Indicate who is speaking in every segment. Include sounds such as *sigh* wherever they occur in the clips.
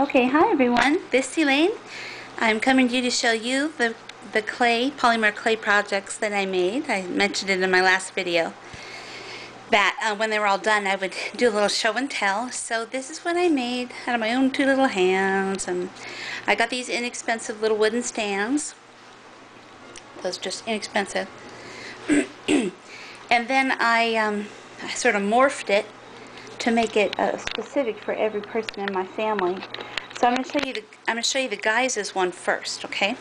Speaker 1: Okay, hi everyone. This is Elaine. I'm coming to you to show you the, the clay, polymer clay projects that I made. I mentioned it in my last video. That uh, when they were all done, I would do a little show and tell. So this is what I made out of my own two little hands. And I got these inexpensive little wooden stands. Those just inexpensive. *clears throat* and then I, um, I sort of morphed it to make it uh, specific for every person in my family. So I'm going to show you the I'm going to show you the guys' one first, okay?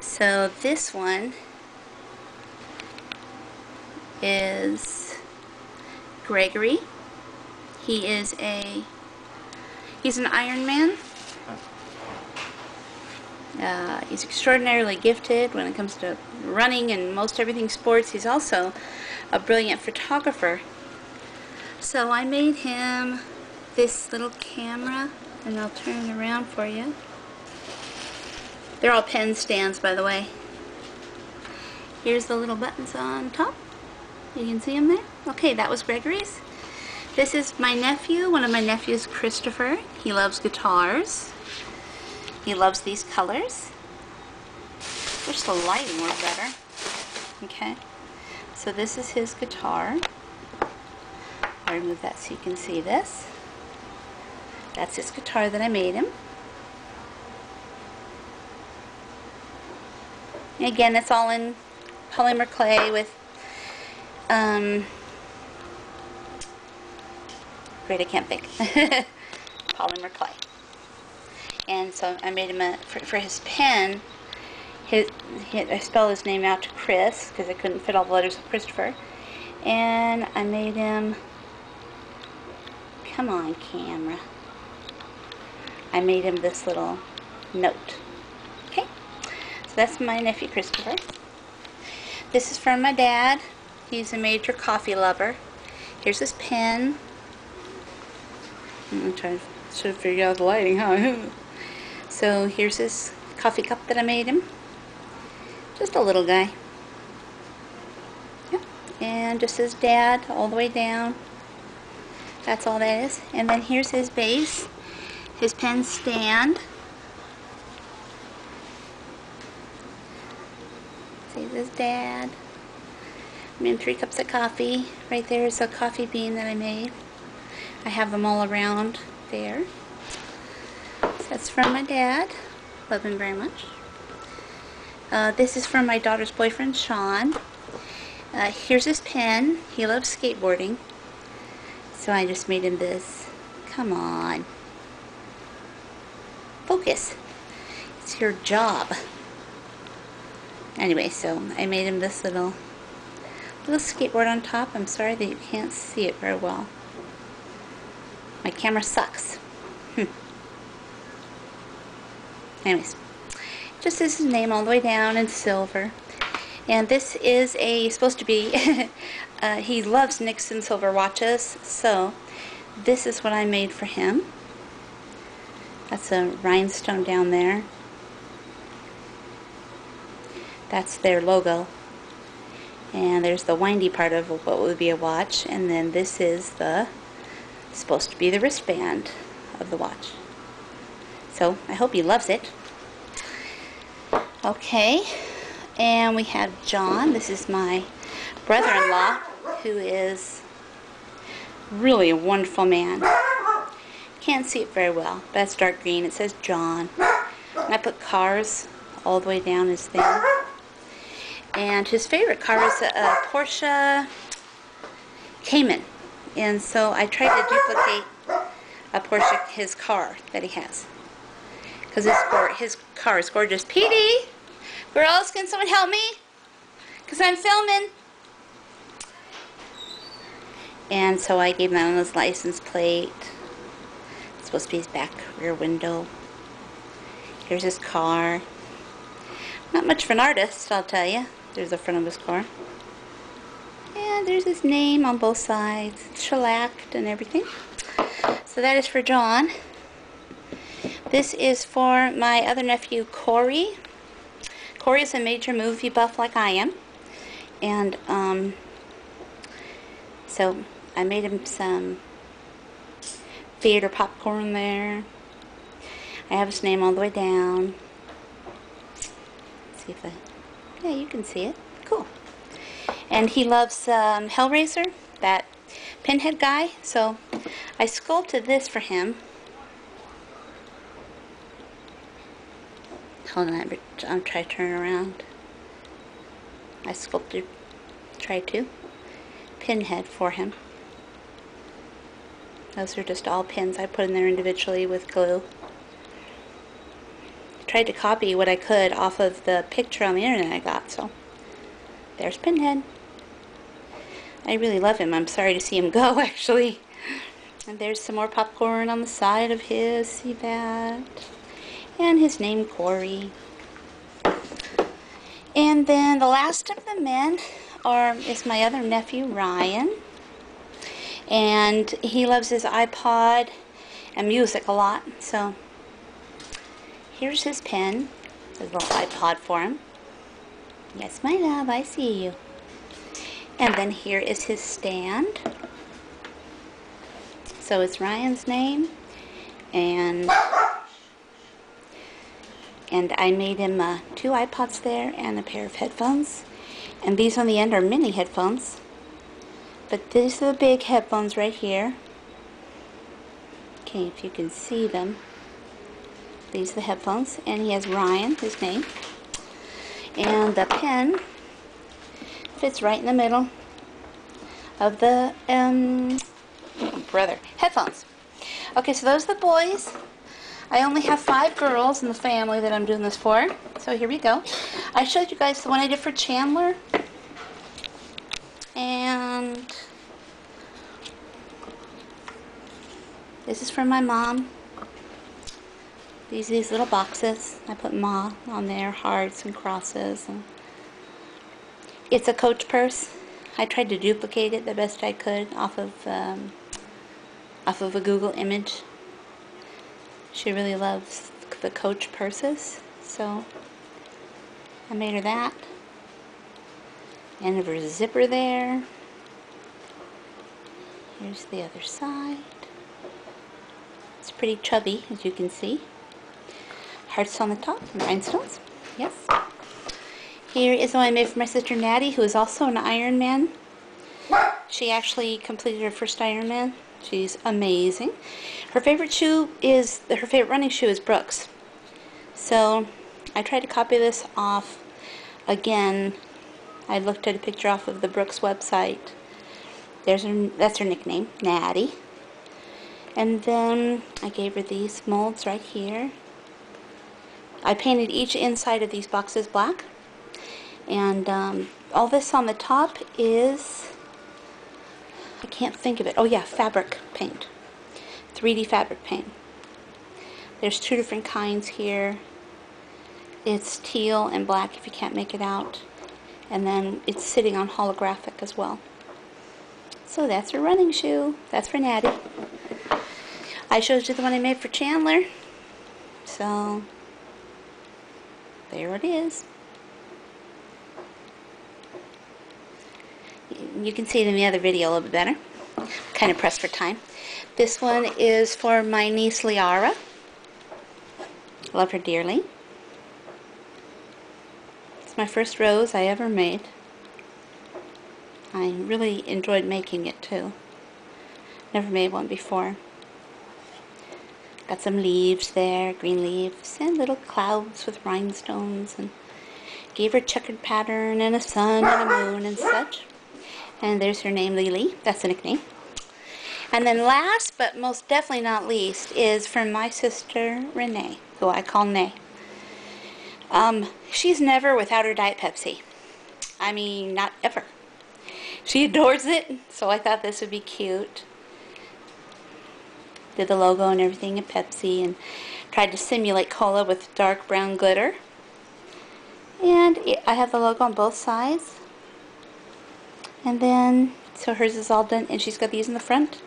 Speaker 1: So this one is Gregory. He is a he's an Iron Man. Uh, he's extraordinarily gifted when it comes to running and most everything sports. He's also a brilliant photographer. So I made him this little camera and I'll turn it around for you. They're all pen stands, by the way. Here's the little buttons on top. You can see them there. Okay, that was Gregory's. This is my nephew, one of my nephews, Christopher. He loves guitars. He loves these colors. Wish the lighting were better. Okay, so this is his guitar. I'll remove that so you can see this. That's his guitar that I made him. Again, it's all in polymer clay with, um, great, I can't think. *laughs* polymer clay. And so I made him a, for, for his pen, his, his, I spelled his name out to Chris, because I couldn't fit all the letters of Christopher. And I made him, come on camera. I made him this little note. Okay, so that's my nephew Christopher. This is from my dad. He's a major coffee lover. Here's his pen. Hmm, I'm trying to figure out the lighting, huh? *laughs* so here's his coffee cup that I made him. Just a little guy. Yep. And just his dad all the way down. That's all that is. And then here's his base his pen stand. See his dad. I made three cups of coffee. Right there is a coffee bean that I made. I have them all around there. So that's from my dad. Love him very much. Uh, this is from my daughter's boyfriend, Sean. Uh, here's his pen. He loves skateboarding. So I just made him this. Come on. Focus. It's your job. Anyway, so I made him this little little skateboard on top. I'm sorry that you can't see it very well. My camera sucks. Hmm. Anyways, just his name all the way down in silver. And this is a supposed to be, *laughs* uh, he loves Nixon silver watches, so this is what I made for him. That's a rhinestone down there. That's their logo. And there's the windy part of what would be a watch. And then this is the, supposed to be the wristband of the watch. So I hope he loves it. Okay. And we have John. This is my brother-in-law who is really a wonderful man. Can't see it very well, but it's dark green. It says John. And I put cars all the way down his thing. And his favorite car is a, a Porsche Cayman. And so I tried to duplicate a Porsche, his car that he has. Because his, his car is gorgeous. Petey! Girls, can someone help me? Because I'm filming. And so I gave him his license plate supposed to be his back rear window. Here's his car. Not much of an artist, I'll tell you. There's the front of his car. And there's his name on both sides. It's shellacked and everything. So that is for John. This is for my other nephew, Corey. Corey is a major movie buff like I am. And, um, so I made him some theater popcorn there. I have his name all the way down. Let's see if I, yeah, you can see it. Cool. And he loves um, Hellraiser, that pinhead guy. So I sculpted this for him. Hold on, I'm trying to turn around. I sculpted, try to, pinhead for him. Those are just all pins I put in there individually with glue. Tried to copy what I could off of the picture on the internet I got, so there's Pinhead. I really love him. I'm sorry to see him *laughs* go, actually. And there's some more popcorn on the side of his. See that? And his name, Corey. And then the last of the men are is my other nephew, Ryan. And he loves his iPod and music a lot. So here's his pen, his little iPod for him. Yes, my love, I see you. And then here is his stand. So it's Ryan's name. And and I made him uh, two iPods there and a pair of headphones. And these on the end are mini headphones. But these are the big headphones right here. Okay, if you can see them. These are the headphones. And he has Ryan, his name. And the pen fits right in the middle of the um, brother headphones. Okay, so those are the boys. I only have five girls in the family that I'm doing this for. So here we go. I showed you guys the one I did for Chandler. And this is from my mom. These these little boxes. I put Ma on there, hearts and crosses. And it's a Coach purse. I tried to duplicate it the best I could off of um, off of a Google image. She really loves the Coach purses, so I made her that. And her zipper there. Here's the other side. It's pretty chubby, as you can see. Hearts on the top and rhinestones. Yes. Here is one I made for my sister Natty, who is also an Iron Man. She actually completed her first Iron Man. She's amazing. Her favorite shoe is, her favorite running shoe is Brooks. So I tried to copy this off again. I looked at a picture off of the Brooks website. There's her, that's her nickname, Natty. And then I gave her these molds right here. I painted each inside of these boxes black. And um, all this on the top is, I can't think of it. Oh yeah, fabric paint. 3D fabric paint. There's two different kinds here. It's teal and black if you can't make it out. And then it's sitting on holographic as well. So that's her running shoe. That's for Natty. I showed you the one I made for Chandler. So, there it is. you can see it in the other video a little bit better. Kind of pressed for time. This one is for my niece Liara. Love her dearly. My first rose I ever made. I really enjoyed making it too. Never made one before. Got some leaves there, green leaves, and little clouds with rhinestones, and gave her checkered pattern and a sun and a moon and such. And there's her name, Lily. That's a nickname. And then last, but most definitely not least, is from my sister, Renee, who I call Nay. Um, she's never without her Diet Pepsi. I mean, not ever. She adores it, so I thought this would be cute. Did the logo and everything of Pepsi and tried to simulate cola with dark brown glitter. And I have the logo on both sides. And then, so hers is all done, and she's got these in the front,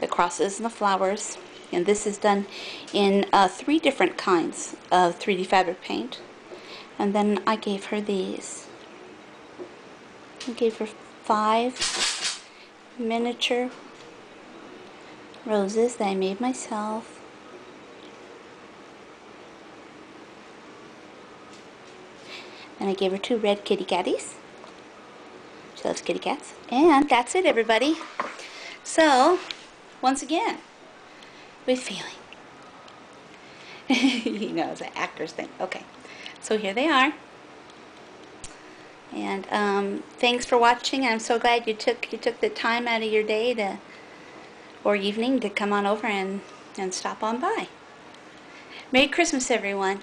Speaker 1: the crosses and the flowers. And this is done in uh, three different kinds of 3D fabric paint and then I gave her these. I gave her five miniature roses that I made myself. And I gave her two red kitty catties. She loves kitty cats. And that's it, everybody. So, once again, with feeling. *laughs* you know, it's an actor's thing. Okay. So here they are. And um, thanks for watching. I'm so glad you took you took the time out of your day to or evening to come on over and, and stop on by. Merry Christmas, everyone.